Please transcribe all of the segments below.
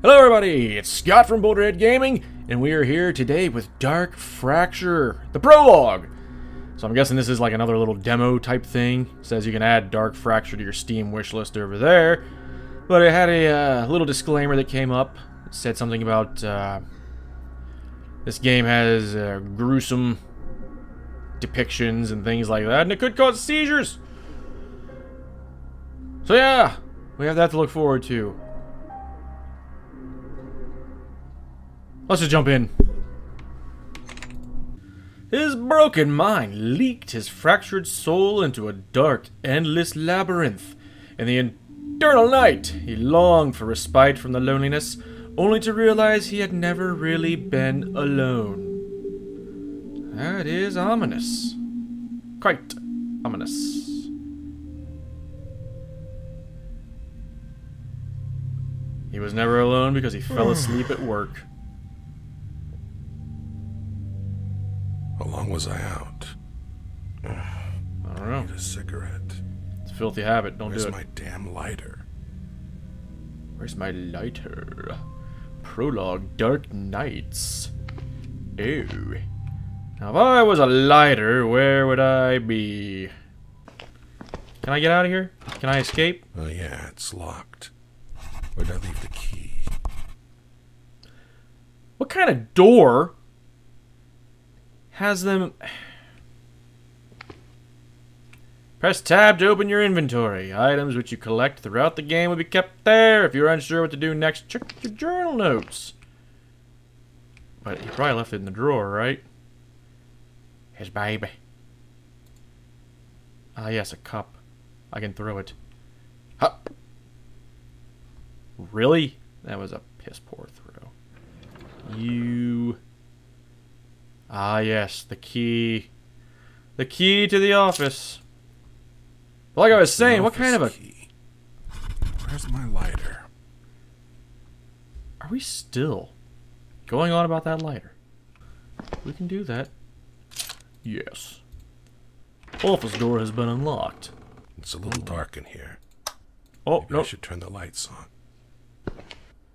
Hello everybody, it's Scott from Boulderhead Gaming, and we are here today with Dark Fracture, the prologue. So I'm guessing this is like another little demo type thing. It says you can add Dark Fracture to your Steam wishlist over there. But it had a uh, little disclaimer that came up. It said something about uh, this game has uh, gruesome depictions and things like that, and it could cause seizures. So yeah, we have that to look forward to. Let's just jump in. His broken mind leaked his fractured soul into a dark, endless labyrinth. In the eternal night, he longed for respite from the loneliness, only to realize he had never really been alone. That is ominous. Quite ominous. He was never alone because he fell asleep at work. Was I out? I don't know. Need a cigarette. It's a filthy habit. Don't Where's do it. Where's my damn lighter? Where's my lighter? Prologue Dark Nights. Oh. Now, if I was a lighter, where would I be? Can I get out of here? Can I escape? Oh yeah, it's locked. Where'd I leave the key? What kind of door has them... Press tab to open your inventory. Items which you collect throughout the game will be kept there. If you're unsure what to do next, check your journal notes. But you probably left it in the drawer, right? His baby. Ah, yes, a cup. I can throw it. Ha! Really? That was a piss poor throw. You. Ah, yes, the key. The key to the office. But like I was saying, what kind of a. key. Where's my lighter? Are we still going on about that lighter? We can do that. Yes. Office door has been unlocked. It's a little dark in here. Oh, Maybe I should turn the lights on.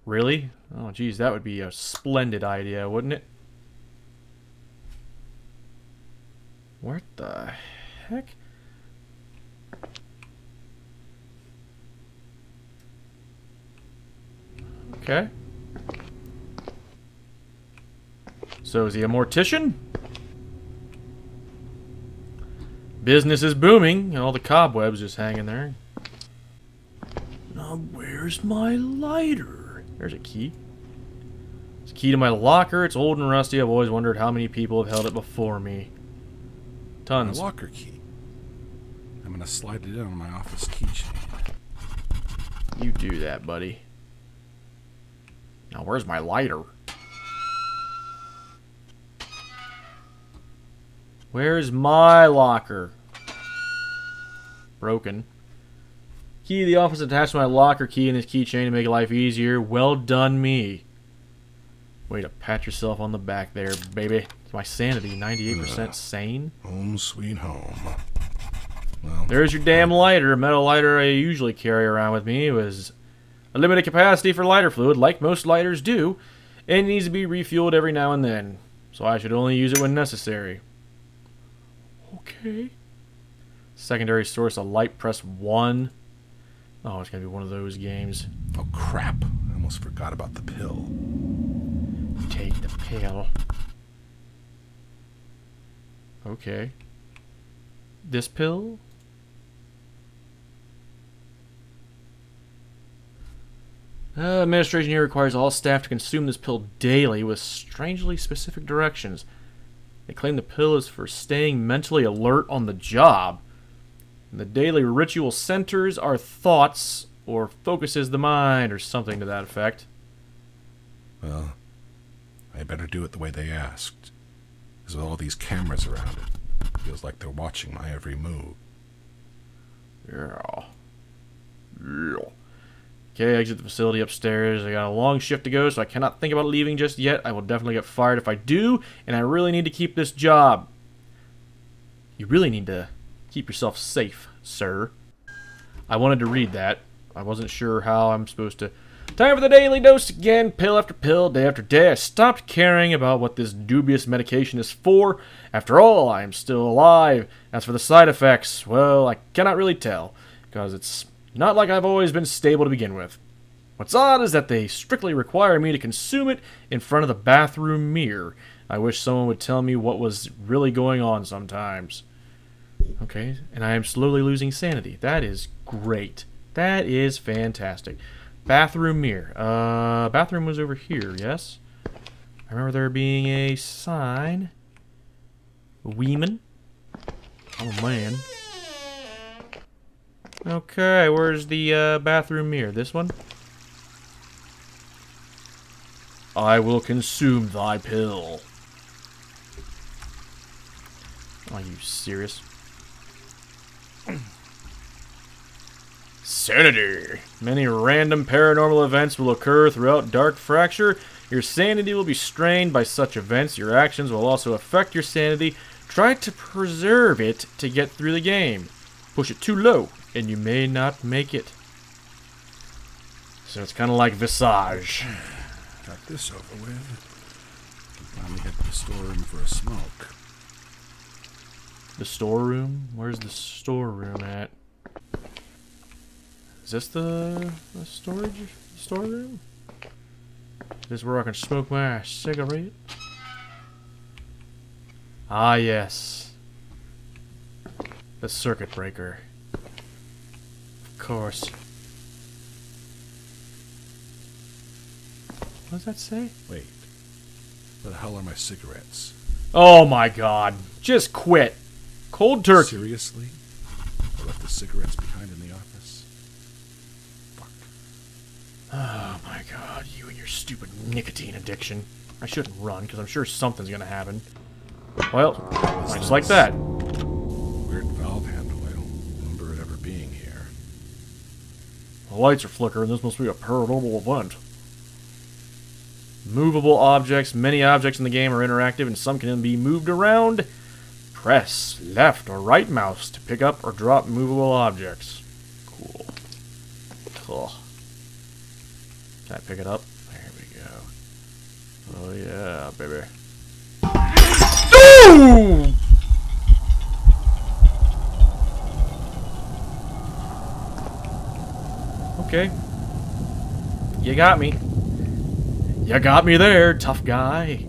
Really? Oh, geez, that would be a splendid idea, wouldn't it? What the heck? Okay. So is he a mortician? Business is booming, and all the cobwebs just hanging there. Now where's my lighter? There's a key. It's a key to my locker. It's old and rusty. I've always wondered how many people have held it before me. My Tons. locker key. I'm gonna slide it in on my office keychain. You do that, buddy. Now where's my lighter? Where's my locker? Broken. Key to the office attached to my locker key and this keychain to make life easier. Well done, me. Way to pat yourself on the back there, baby. It's my sanity, 98% sane. Home sweet home. Well, There's your damn lighter. A metal lighter I usually carry around with me. It was a limited capacity for lighter fluid, like most lighters do, and needs to be refueled every now and then. So I should only use it when necessary. Okay. Secondary source of light, press 1. Oh, it's gonna be one of those games. oh crap! I almost forgot about the pill. Take the pill. Okay. This pill? Uh, administration here requires all staff to consume this pill daily with strangely specific directions. They claim the pill is for staying mentally alert on the job. And the daily ritual centers our thoughts or focuses the mind or something to that effect. Well, I better do it the way they asked. Because with all these cameras around it, feels like they're watching my every move. Yeah. Yeah. Okay, exit the facility upstairs. I got a long shift to go, so I cannot think about leaving just yet. I will definitely get fired if I do, and I really need to keep this job. You really need to keep yourself safe, sir. I wanted to read that. I wasn't sure how I'm supposed to Time for the daily dose again, pill after pill, day after day. I stopped caring about what this dubious medication is for. After all, I am still alive. As for the side effects, well, I cannot really tell, because it's not like I've always been stable to begin with. What's odd is that they strictly require me to consume it in front of the bathroom mirror. I wish someone would tell me what was really going on sometimes. Okay, and I am slowly losing sanity. That is great. That is fantastic. Bathroom mirror. Uh, bathroom was over here, yes? I remember there being a sign. Weeman. Oh, man. Okay, where's the uh, bathroom mirror? This one? I will consume thy pill. Are you serious? Sanity. Many random paranormal events will occur throughout Dark Fracture. Your sanity will be strained by such events. Your actions will also affect your sanity. Try to preserve it to get through the game. Push it too low, and you may not make it. So it's kind of like Visage. Got this over with. Finally head to the storeroom for a smoke. The storeroom? Where's the storeroom at? Is this the, the storage storeroom? This Is this where I can smoke my cigarette? Ah, yes. The circuit breaker. Of course. What does that say? Wait. Where the hell are my cigarettes? Oh my god. Just quit. Cold turkey. Seriously? I left the cigarettes behind in the office. Oh my god, you and your stupid nicotine addiction. I shouldn't run, because I'm sure something's gonna happen. Well, just like that. Weird valve handle. I don't remember it ever being here. The lights are flickering. This must be a paranormal event. Movable objects. Many objects in the game are interactive, and some can be moved around. Press left or right mouse to pick up or drop movable objects. Cool. Cool. Can I pick it up? There we go. Oh yeah, baby. Okay. You got me. You got me there, tough guy.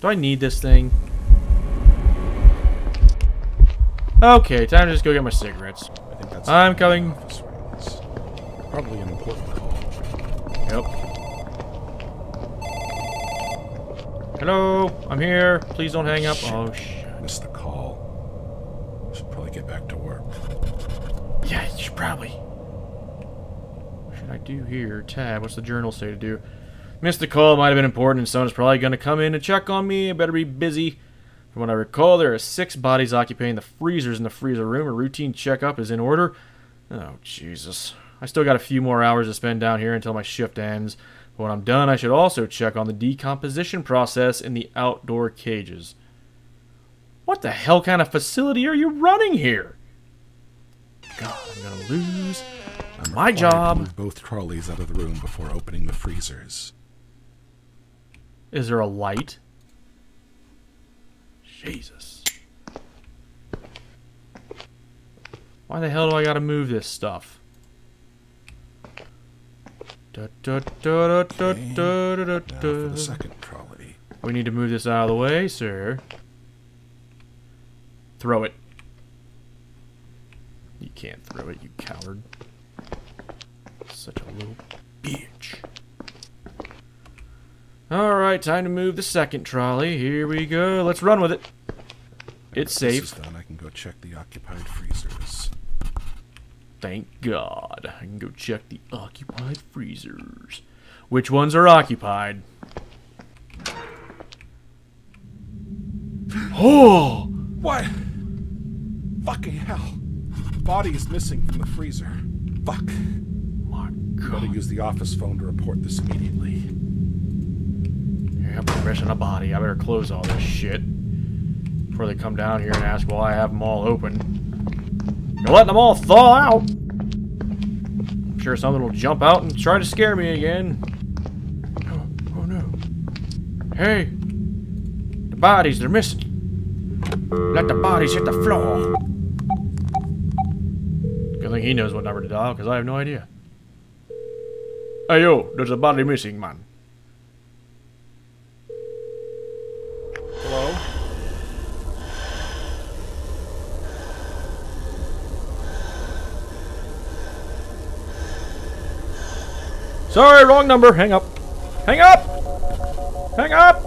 Do I need this thing? Okay, time to just go get my cigarettes. I think that's. I'm coming. office. Probably an important call. Yep. Hello, I'm here. Please don't hang up. Oh shit. Missed the call. Should probably get back to work. Yeah, you should probably. What should I do here? Tab. What's the journal say to do? Missed the call. Might have been important, and someone's probably going to come in and check on me. I better be busy. From what I recall, there are six bodies occupying the freezers in the freezer room. A routine checkup is in order. Oh, Jesus. I still got a few more hours to spend down here until my shift ends. But when I'm done, I should also check on the decomposition process in the outdoor cages. What the hell kind of facility are you running here? God, I'm gonna lose I'm My required to job. move both trolleys out of the room before opening the freezers. Is there a light? Jesus. Why the hell do I gotta move this stuff? Da, da, da, the second trolley. We need to move this out of the way, sir. Throw it. You can't throw it, you coward. Such a little bitch. Alright, time to move the second trolley. Here we go. Let's run with it. It's safe. is done, I can go check the occupied freezers. Thank God. I can go check the occupied freezers. Which ones are occupied? Oh! What? Fucking hell. Body is missing from the freezer. Fuck. My God. Better use the office phone to report this immediately. They're missing a body. I better close all this shit before they come down here and ask why I have them all open. You're letting them all thaw out. I'm sure something will jump out and try to scare me again. Oh, oh no. Hey, the bodies, they're missing. Let the bodies hit the floor. Good thing he knows what number to dial, because I have no idea. Hey yo, there's a body missing, man. Sorry, wrong number. Hang up. Hang up! Hang up!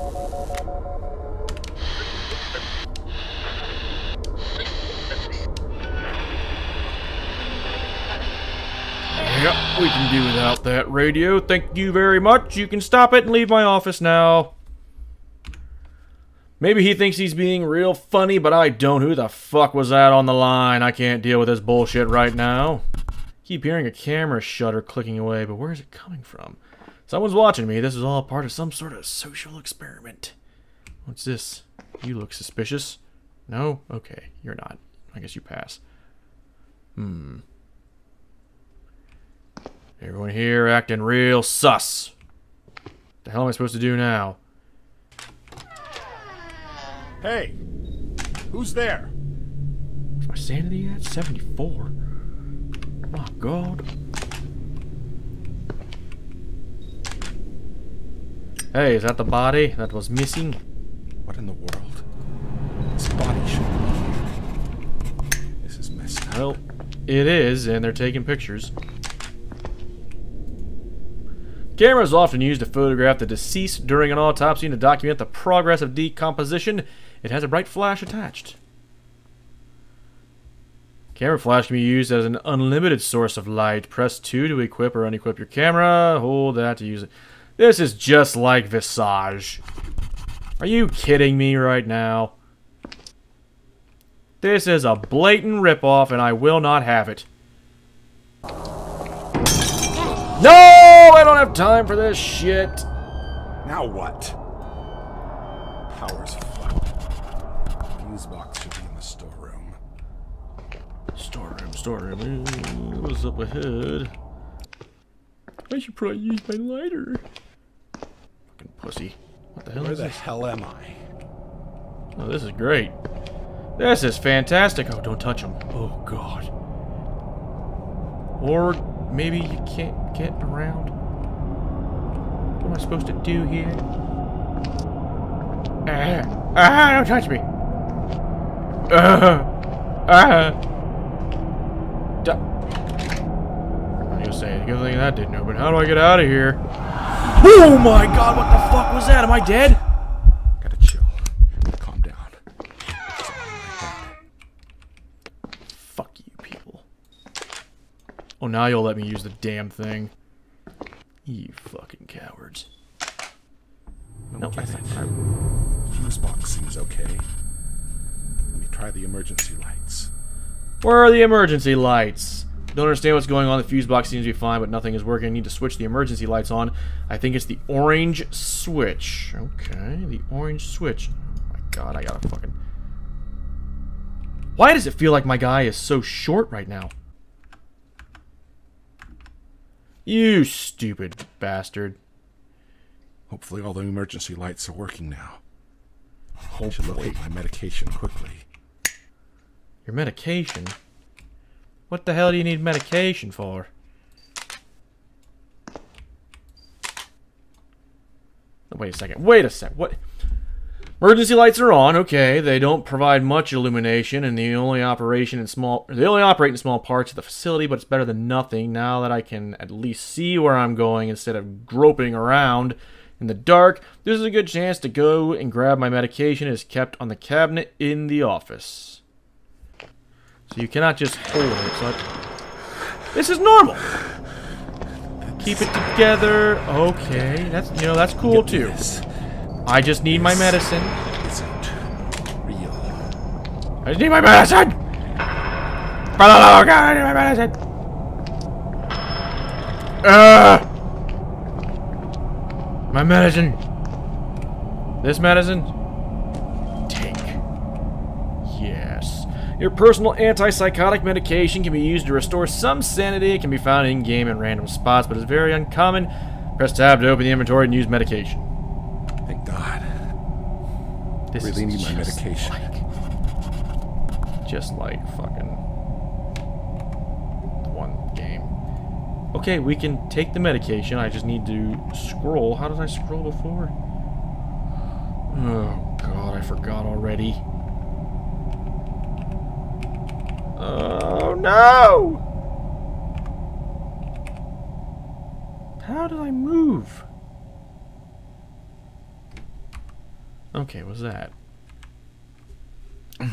Yep, we can do without that radio. Thank you very much. You can stop it and leave my office now. Maybe he thinks he's being real funny, but I don't. Who the fuck was that on the line? I can't deal with this bullshit right now. Keep hearing a camera shutter clicking away, but where is it coming from? Someone's watching me. This is all part of some sort of social experiment. What's this? You look suspicious. No? Okay, you're not. I guess you pass. Hmm. Everyone here acting real sus. The hell am I supposed to do now? Hey, who's there? Where's my sanity at? 74. My god. Hey, is that the body that was missing? What in the world? This body should be here. This is messed up. Well, it is, and they're taking pictures. Camera is often used to photograph the deceased during an autopsy and to document the progress of decomposition. It has a bright flash attached. Camera flash can be used as an unlimited source of light. Press 2 to equip or unequip your camera. Hold that to use it. This is just like Visage. Are you kidding me right now? This is a blatant ripoff, and I will not have it. No! I don't have time for this shit. Now what? Power's fucked. Fuse box should be in the storeroom. Storeroom, storeroom. Ooh, What's up ahead? I should probably use my lighter. Fucking pussy. What the hell Where is the this? hell am I? Oh, this is great. This is fantastic. Oh, don't touch him. Oh, God. Or maybe you can't get around. What am I supposed to do here? Ah, ah don't touch me. Ah, ah. Du- I'm gonna say, good thing that didn't open. How do I get out of here? Oh my god, what the fuck was that? Am I dead? Gotta chill. Calm down. It's all in my head. Fuck you, people. Oh, now you'll let me use the damn thing. You fucking cowards. No, that's it. not. Fuse box seems okay. Let me try the emergency lights. Where are the emergency lights? Don't understand what's going on. The fuse box seems to be fine, but nothing is working. I need to switch the emergency lights on. I think it's the orange switch. Okay, the orange switch. Oh my god, I gotta fucking... Why does it feel like my guy is so short right now? You stupid bastard. Hopefully all the emergency lights are working now. I should locate my medication quickly. Your medication? What the hell do you need medication for? Wait a second. Wait a sec. What? Emergency lights are on. Okay, they don't provide much illumination, and they only operation in small. They only operate in small parts of the facility, but it's better than nothing. Now that I can at least see where I'm going instead of groping around in the dark, this is a good chance to go and grab my medication. It is kept on the cabinet in the office. So you cannot just hold it. So I- this is normal. Keep it together. Okay, that's you know that's cool too. This I just need my medicine. isn't real. I just need my medicine. For the love of God, I need my medicine. Ugh. My medicine. This medicine? Take. Yes. Your personal antipsychotic medication can be used to restore some sanity. It can be found in-game in random spots, but is very uncommon. Press tab to open the inventory and use medication. Thank God. This Really is need my medication. Like, just like fucking the one game. Okay, we can take the medication. I just need to scroll. How did I scroll before? Oh god, I forgot already. Oh no! How did I move? Okay, what's that?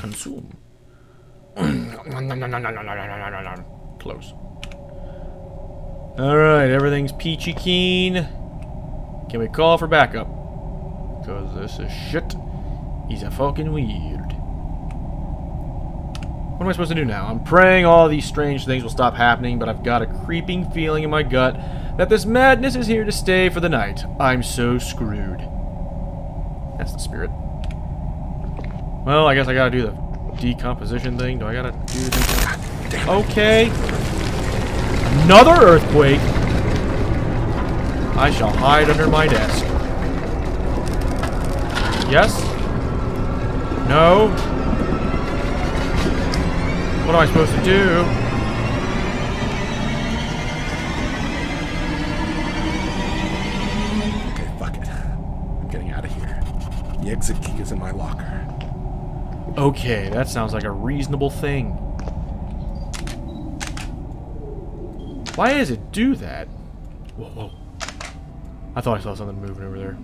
Consume. Close. Alright, everything's peachy keen. Can we call for backup? Because this is shit. He's a fucking weird. What am I supposed to do now? I'm praying all these strange things will stop happening, but I've got a creeping feeling in my gut that this madness is here to stay for the night. I'm so screwed. That's the spirit. Well, I guess I gotta do the decomposition thing. Do I gotta do the? Okay. Another earthquake. I shall hide under my desk. Yes? No? What am I supposed to do? Okay, fuck it. I'm getting out of here. The exit key is in my locker. Okay, that sounds like a reasonable thing. Why does it do that? Whoa, whoa. I thought I saw something moving over there.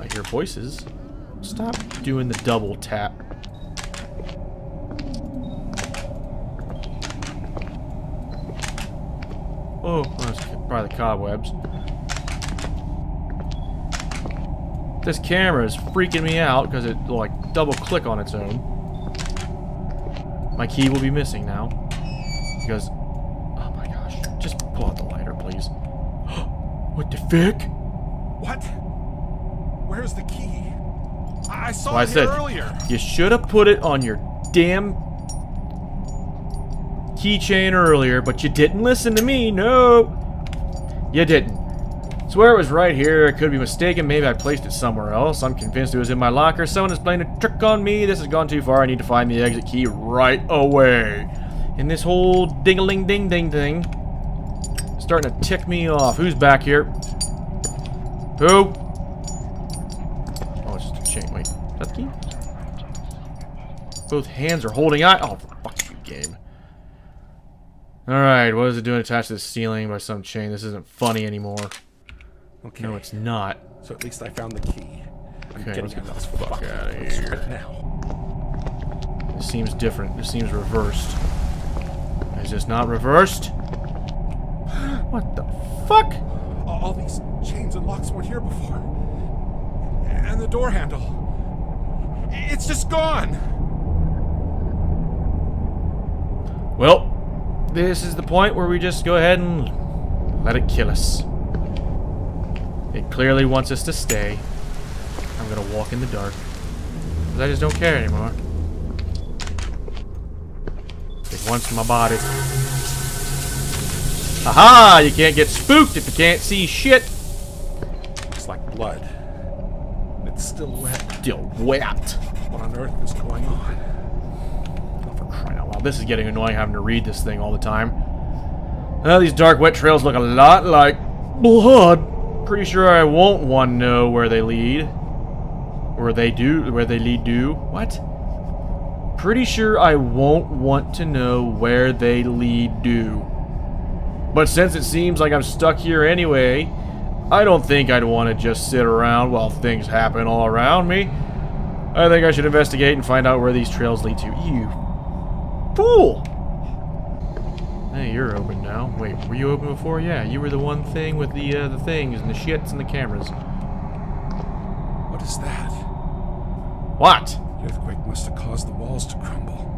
I hear voices. Stop doing the double tap. Oh, that's probably the cobwebs. This camera is freaking me out because it will like double click on its own. My key will be missing now. Because, oh my gosh, just pull out the lighter, please. what the fuck? What? Where's the key? I I saw Well, I said- earlier. You should have put it on your damn keychain earlier, but you didn't listen to me. No, you didn't. Swear it was right here. I could be mistaken. Maybe I placed it somewhere else. I'm convinced it was in my locker. Someone is playing a trick on me. This has gone too far. I need to find the exit key right away. And this whole ding-a-ling-ding-ding thing starting to tick me off. Who's back here? Who? Oh, it's just a chain. Wait, is that the key? Both hands are holding on. Oh, fuck you, game. Alright, what is it doing attached to the ceiling by some chain? This isn't funny anymore. Okay. No, it's not. So at least I found the key. I'm Okay, getting let's get out the of this fuck out of here. right now. This seems different. This seems reversed. Is this not reversed? What the fuck? All, all these chains and locks weren't here before. And the door handle. It's just gone. Well, this is the point where we just go ahead and let it kill us. It clearly wants us to stay. I'm gonna walk in the dark. 'Cause I just don't care anymore. It wants my body. Aha! You can't get spooked if you can't see shit. Looks like blood. It's still wet. Still wet. What on earth is going on? Oh, for crying out loud. This is getting annoying having to read this thing all the time. Well, these dark, wet trails look a lot like blood. Pretty sure I won't want to know where they lead. Where they do, where they lead do. What? Pretty sure I won't want to know where they lead do. But since it seems like I'm stuck here anyway, I don't think I'd want to just sit around while things happen all around me. I think I should investigate and find out where these trails lead to. You fool! Hey, you're open now. Wait, were you open before? Yeah, you were the one thing with the uh, the things and the shits and the cameras. What is that? What? The earthquake must have caused the walls to crumble.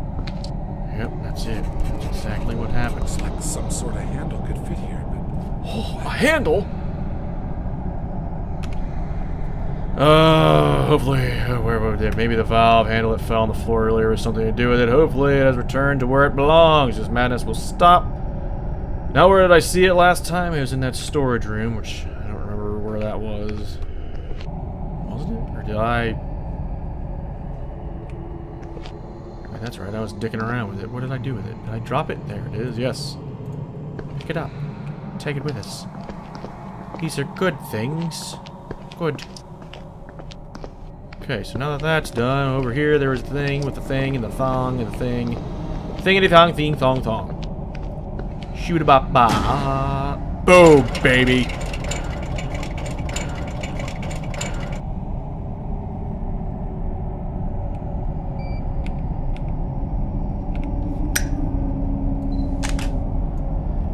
Yep, that's it. That's exactly what happened. Looks like some sort of handle could fit here, but Oh, a handle? Uh, hopefully, uh, where was it? Maybe the valve handle that fell on the floor earlier has something to do with it. Hopefully, it has returned to where it belongs. This madness will stop. Now, where did I see it last time? It was in that storage room, which I don't remember where that was. Wasn't it? Or did I? That's right. I was dicking around with it. What did I do with it? Did I drop it? There it is. Yes. Pick it up. Take it with us. These are good things. Good. Okay, so now that that's done, over here there was the thing with the thing and the thong and the thing. Thingity thong, thing, thong, thong. Shoot a bop ba. Boom, baby.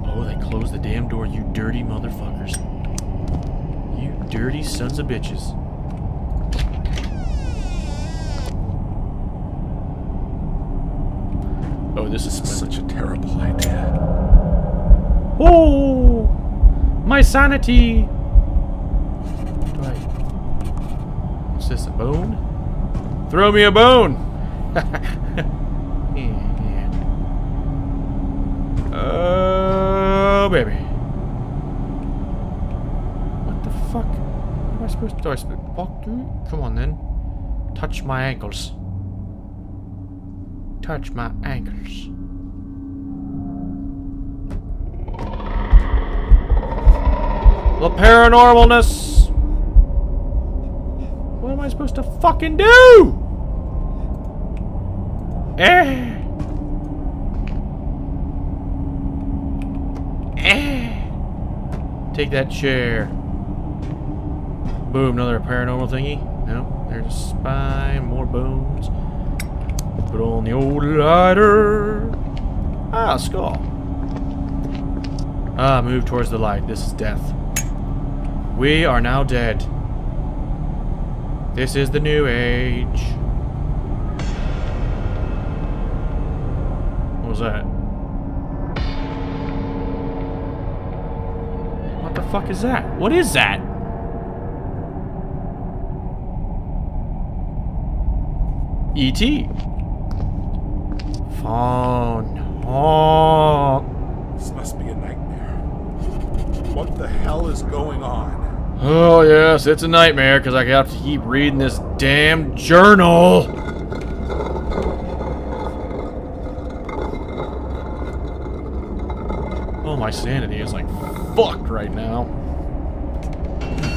Oh, they closed the damn door, you dirty motherfuckers. You dirty sons of bitches. Oh, this is This is such a terrible idea. Oh, sanity. Do What's this? A bone? Throw me a bone. yeah, yeah. Oh, baby. What the fuck? Am I supposed to do? I supposed to walk through? Come on then. Touch my ankles. Touch my ankles. The paranormalness. What am I supposed to fucking do? Eh. Eh. Take that chair. Boom, another paranormal thingy. No, there's a spine, more bones. Put on the old lighter. Ah, skull. Ah, move towards the light. This is death. We are now dead. This is the new age. What was that? What the fuck is that? What is that? E.T. Phone. Oh. This must be a nightmare. What the hell is going on? Oh, yes, it's a nightmare because I have to keep reading this damn journal. Oh, my sanity is like fucked right now.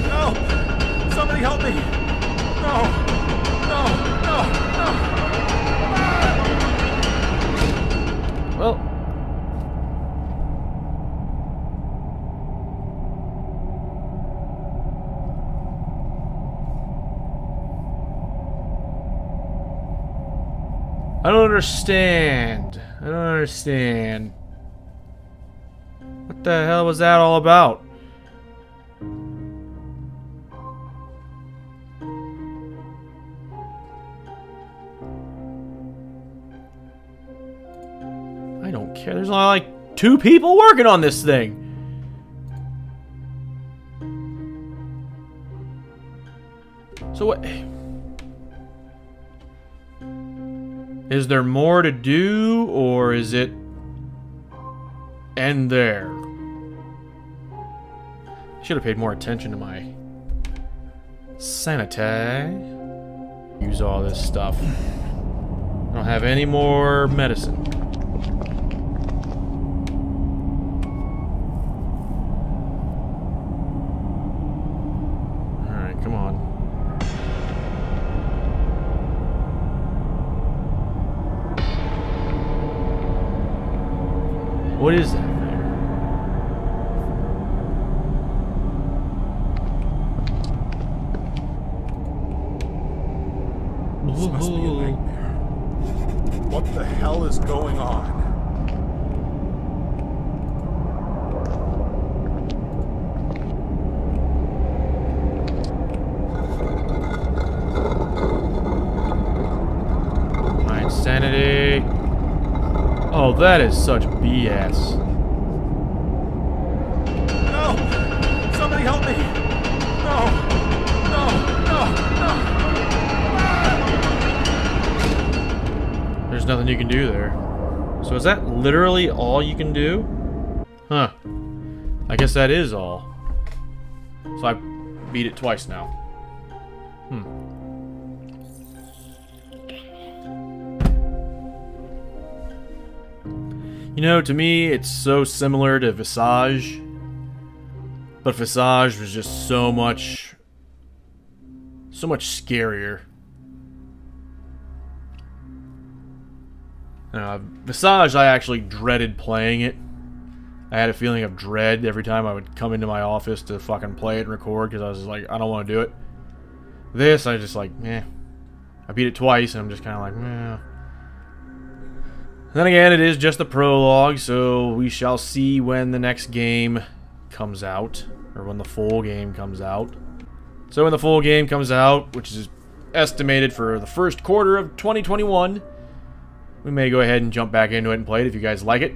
No! Somebody help me! I don't understand. I don't understand. What the hell was that all about? I don't care. There's only like two people working on this thing. So what? Is there more to do, or is it end there? Should have paid more attention to my sanitary. Use all this stuff. I don't have any more medicine. Oh, that is such BS. No! Somebody help me! No! No! No! No! There's nothing you can do there. So is that literally all you can do? Huh. I guess that is all. So I beat it twice now. Hmm. Know, to me, it's so similar to Visage. But Visage was just so much... So much scarier. Uh, Visage, I actually dreaded playing it. I had a feeling of dread every time I would come into my office to fucking play it and record because I was like, I don't want to do it. This, I just like, eh. I beat it twice and I'm just kind of like, eh. Then again, it is just the prologue, so we shall see when the next game comes out, or when the full game comes out. So when the full game comes out, which is estimated for the first quarter of 2021, we may go ahead and jump back into it and play it if you guys like it.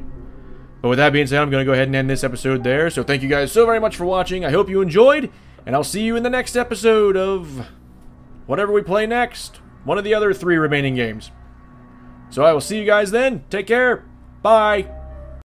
But with that being said, I'm going to go ahead and end this episode there. So thank you guys so very much for watching. I hope you enjoyed, and I'll see you in the next episode of whatever we play next. One of the other three remaining games. So I will see you guys then. Take care. Bye.